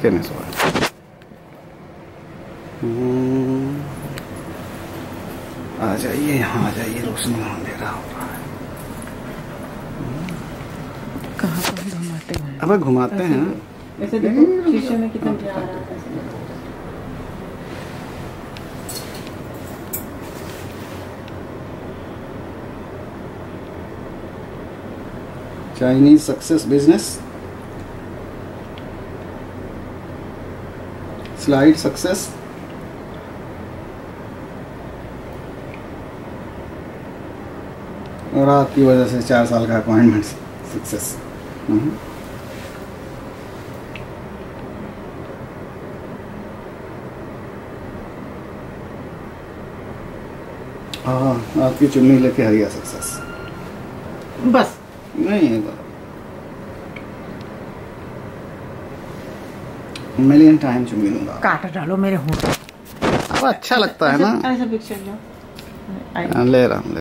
सो हम्म। आ जाइए यहाँ आ जाइए रोशनी अंधेरा हो रहा है कहाँ पर घुमाते हैं अब घुमाते हैं वैसे देखो शीशे में कितना प्यारा है Chinese success business slide success और आपकी वजह से चार साल का अपॉइंटमेंट सक्सेस हाँ आपकी चुन्नी लेके हरिया सक्सेस बस। नहीं मिलियन टाइम चुम्मी लूँगा काट डालो मेरे होंठ। अब अच्छा लगता है ना? ऐसा पिक्चर लो। हाँ, ले रहा हूँ।